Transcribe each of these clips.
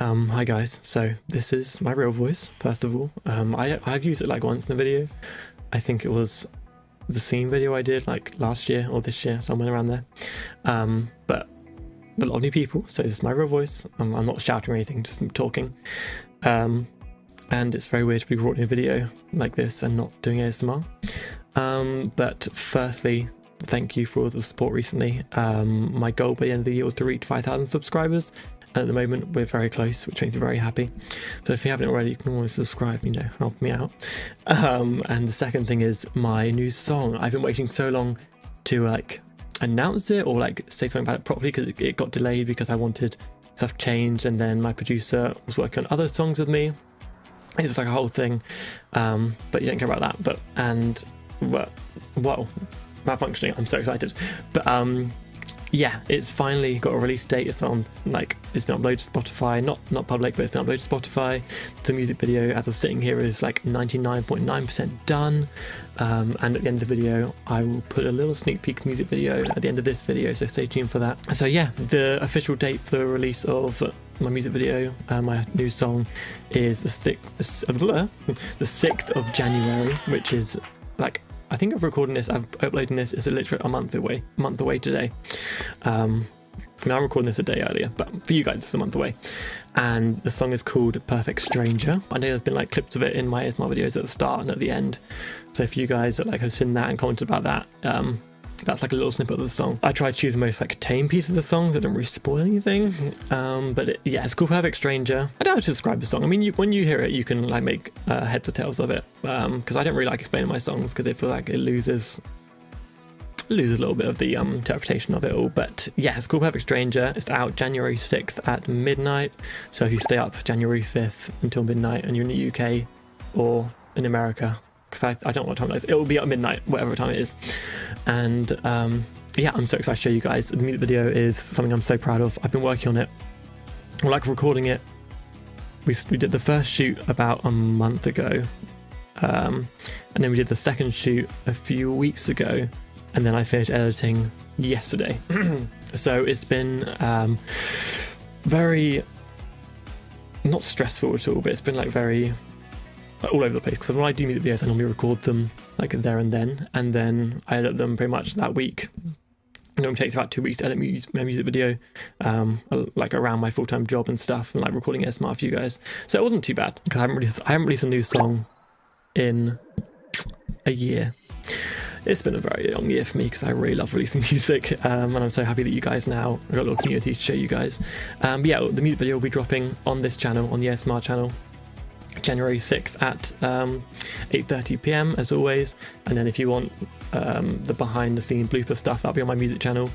Um, hi guys, so this is my real voice, first of all. Um, I, I've used it like once in a video. I think it was the scene video I did like last year or this year, somewhere around there. Um, but a lot of new people, so this is my real voice. Um, I'm not shouting or anything, just talking. Um, and it's very weird to be recording a video like this and not doing ASMR. Um, but firstly, thank you for all the support recently. Um, my goal by the end of the year was to reach 5,000 subscribers, at the moment we're very close, which makes me very happy. So if you haven't already, you can always subscribe, you know, help me out. Um, and the second thing is my new song. I've been waiting so long to like announce it or like say something about it properly because it, it got delayed because I wanted stuff changed, and then my producer was working on other songs with me. It was like a whole thing, um, but you don't care about that. But and well, well, malfunctioning. I'm so excited. But um, yeah, it's finally got a release date. It's on like it's been uploaded to Spotify, not not public, but it's been uploaded to Spotify. The music video, as I'm sitting here, is like 99.9% done. Um, and at the end of the video, I will put a little sneak peek music video at the end of this video, so stay tuned for that. So yeah, the official date for the release of my music video, uh, my new song, is the sixth, the sixth of January, which is like I think of recording this, I've uploaded this it's literally a month away, month away today. Um, now I'm recording this a day earlier, but for you guys, it's a month away. And the song is called Perfect Stranger. I know there's been like clips of it in my ASMR videos at the start and at the end. So if you guys like have seen that and commented about that, um, that's like a little snippet of the song. I tried to choose the most like tame piece of the song that don't really spoil anything. Um, but it, yeah, it's called Perfect Stranger. I don't know how to describe the song. I mean, you, when you hear it, you can like make uh, heads or tails of it. Because um, I don't really like explaining my songs because I feel like it loses loses a little bit of the um, interpretation of it all. But yeah, it's called Perfect Stranger. It's out January 6th at midnight. So if you stay up January 5th until midnight and you're in the UK or in America, because I, I don't know what time it is. It will be at midnight, whatever time it is. And um, yeah, I'm so excited to show you guys. The music video is something I'm so proud of. I've been working on it, I like recording it. We, we did the first shoot about a month ago. Um, and then we did the second shoot a few weeks ago. And then I finished editing yesterday. so it's been um, very not stressful at all, but it's been like very all over the place because when I do music videos, I normally record them like there and then, and then I edit them pretty much that week. It normally takes about two weeks to edit my music video, um, like around my full time job and stuff, and like recording ASMR for you guys. So it wasn't too bad because I haven't released I haven't released a new song in a year. It's been a very long year for me because I really love releasing music, um, and I'm so happy that you guys now I've got a little community to show you guys. Um, but yeah, the music video will be dropping on this channel, on the ASMR channel, January 6th at um, 8.30 p.m. as always. And then if you want um, the behind the scene blooper stuff, that'll be on my music channel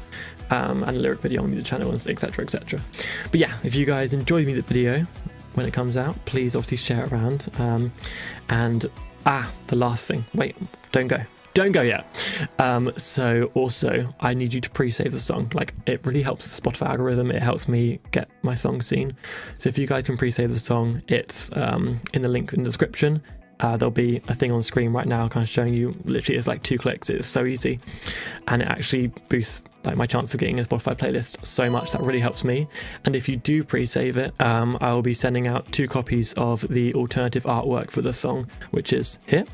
um, and a lyric video on my music channel, etc. etc. But yeah, if you guys enjoy the music video when it comes out, please obviously share it around. Um, and ah, the last thing. Wait, don't go don't go yet. Um, so also, I need you to pre-save the song. Like, it really helps the Spotify algorithm. It helps me get my song seen. So if you guys can pre-save the song, it's um, in the link in the description. Uh, there'll be a thing on screen right now, kind of showing you. Literally, it's like two clicks. It's so easy, and it actually boosts like my chance of getting a Spotify playlist so much. That really helps me. And if you do pre-save it, um, I will be sending out two copies of the alternative artwork for the song, which is here.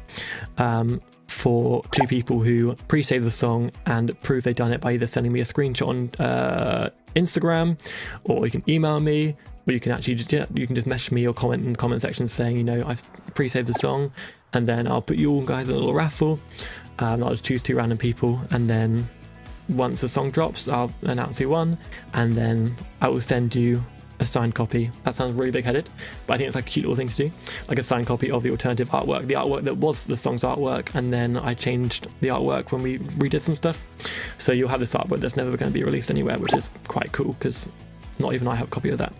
Um, for two people who pre-save the song and prove they've done it by either sending me a screenshot on uh, Instagram, or you can email me, or you can actually just yeah, you can just message me or comment in the comment section saying you know I've pre-saved the song, and then I'll put you all guys in a little raffle. Um, I'll just choose two random people, and then once the song drops, I'll announce who won, and then I will send you a signed copy. That sounds really big headed, but I think it's like a cute little thing to do. Like a signed copy of the alternative artwork, the artwork that was the song's artwork, and then I changed the artwork when we redid some stuff. So you'll have this artwork that's never going to be released anywhere, which is quite cool because not even I have a copy of that.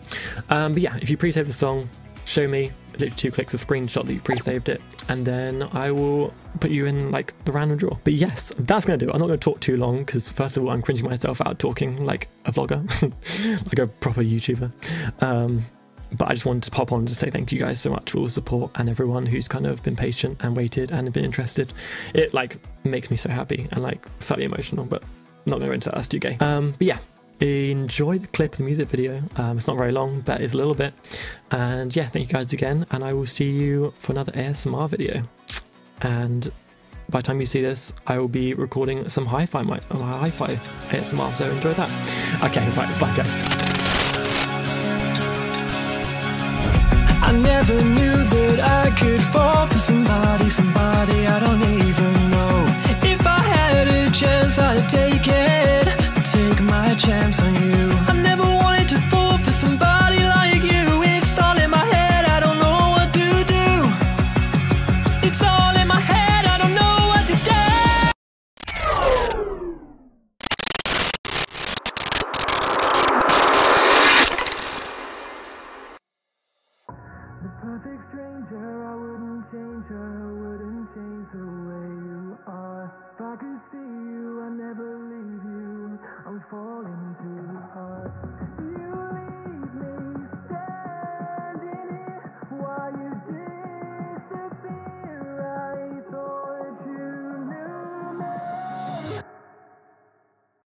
Um, but yeah, if you pre save the song, show me literally two clicks a screenshot that you pre-saved it and then I will put you in like the random draw. But yes that's gonna do it. I'm not gonna talk too long because first of all I'm cringing myself out talking like a vlogger like a proper YouTuber. Um, but I just wanted to pop on to say thank you guys so much for all the support and everyone who's kind of been patient and waited and been interested. It like makes me so happy and like slightly emotional but not gonna go into that. That's too gay. Um, but yeah enjoy the clip of the music video. Um, it's not very long, but it's a little bit. And yeah, thank you guys again, and I will see you for another ASMR video. And by the time you see this, I will be recording some hi-fi, my, uh, hi-fi ASMR, so enjoy that. Okay, right, bye guys. I never knew that I could fall for somebody, somebody I don't even know. If chance on you. I never wanted to fall for somebody like you. It's all in my head, I don't know what to do. It's all in my head, I don't know what to do. The perfect stranger, I wouldn't change her, wouldn't change the way you are. If I could see you, I'd never leave you. I'm falling too hard.